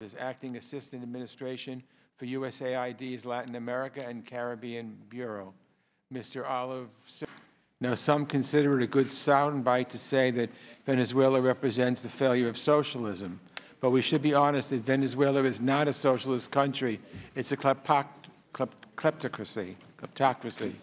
as Acting Assistant Administration for USAID's Latin America and Caribbean Bureau. Mr. Olive, now some consider it a good soundbite to say that Venezuela represents the failure of socialism. But we should be honest that Venezuela is not a socialist country. It's a kleptoc- kleptocracy, kleptocracy.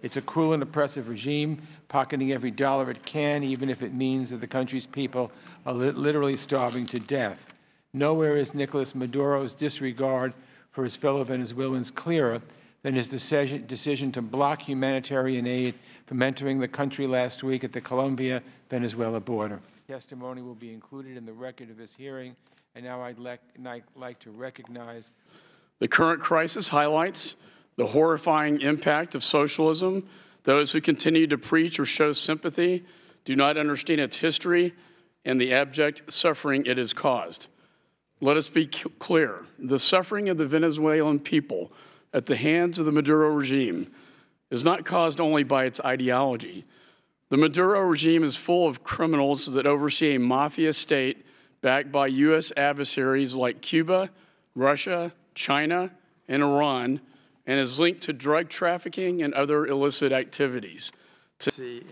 It's a cruel and oppressive regime, pocketing every dollar it can, even if it means that the country's people are li- literally starving to death. Nowhere is Nicolas Maduro's disregard for his fellow Venezuelans clearer than his decision, decision to block humanitarian aid from entering the country last week at the Colombia-Venezuela border. Testimony will be included in the record of this hearing, and now I'd like, like to recognize The current crisis highlights the horrifying impact of socialism. Those who continue to preach or show sympathy do not understand its history and the abject suffering it has caused. Let us be clear the suffering of the Venezuelan people at the hands of the Maduro regime is not caused only by its ideology. The Maduro regime is full of criminals that oversee a mafia state backed by U.S. adversaries like Cuba, Russia, China, and Iran, and is linked to drug trafficking and other illicit activities. In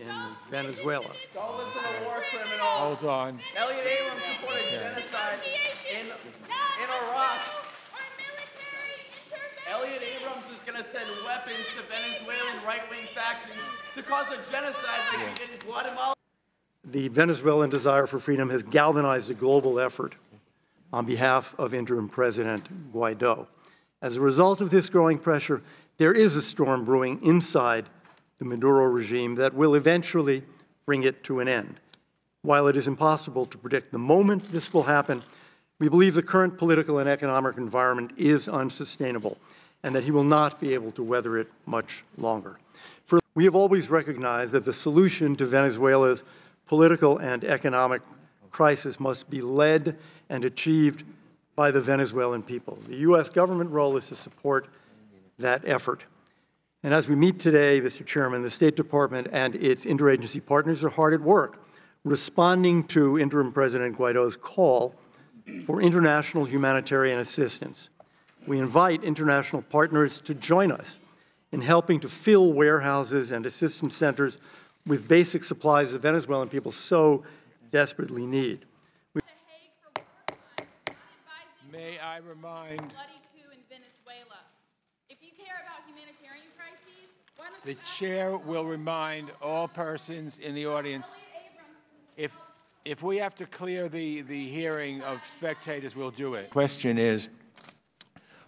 Venezuela. Don't listen to war criminals. Hold on. Elliot Abrams supported genocide in, in Iraq. Elliot Abrams is going to send weapons to Venezuelan right-wing factions to cause a genocide like he did in Guatemala. The Venezuelan desire for freedom has galvanized a global effort on behalf of interim President Guaido. As a result of this growing pressure, there is a storm brewing inside the Maduro regime that will eventually bring it to an end. While it is impossible to predict the moment this will happen, we believe the current political and economic environment is unsustainable and that he will not be able to weather it much longer. For, we have always recognized that the solution to Venezuela's political and economic crisis must be led and achieved by the Venezuelan people. The U.S. government role is to support that effort. And as we meet today, Mr. Chairman, the State Department and its interagency partners are hard at work responding to interim President Guaido's call for international humanitarian assistance. We invite international partners to join us in helping to fill warehouses and assistance centers with basic supplies the Venezuelan people so desperately need. Advising May I remind bloody coup in Venezuela. If you care about humanitarian crises, why don't the you ask chair will remind all persons in the audience if if we have to clear the the hearing of spectators, we'll do it. Question is,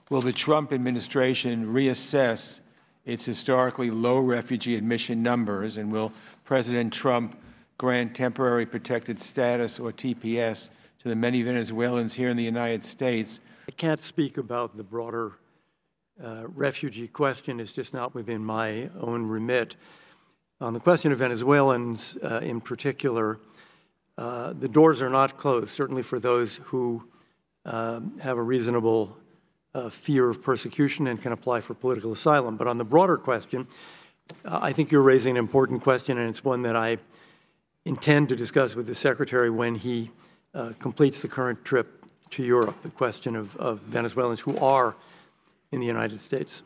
will the Trump administration reassess its historically low refugee admission numbers, and will President Trump grant temporary protected status or TPS to the many Venezuelans here in the United States I can't speak about the broader uh, refugee question. is just not within my own remit. On the question of Venezuelans uh, in particular, uh, the doors are not closed, certainly for those who um, have a reasonable uh, fear of persecution and can apply for political asylum. But on the broader question, uh, I think you're raising an important question, and it's one that I intend to discuss with the Secretary when he completes the current trip to Europe, the question of, of Venezuelans who are in the United States.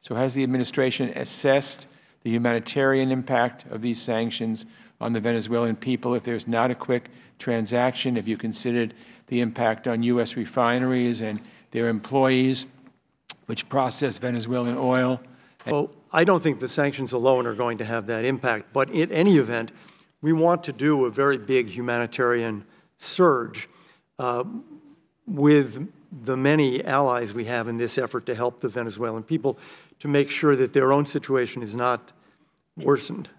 So has the administration assessed the humanitarian impact of these sanctions on the Venezuelan people if there's not a quick transaction? Have you considered the impact on U.S. refineries and their employees, which process Venezuelan oil? Well, I don't think the sanctions alone are going to have that impact, but in any event, we want to do a very big humanitarian surge uh, with the many allies we have in this effort to help the Venezuelan people to make sure that their own situation is not worsened.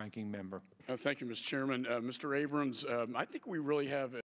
Ranking member. Uh, thank you, Mr. Chairman. Uh, Mr. Abrams, um, I think we really have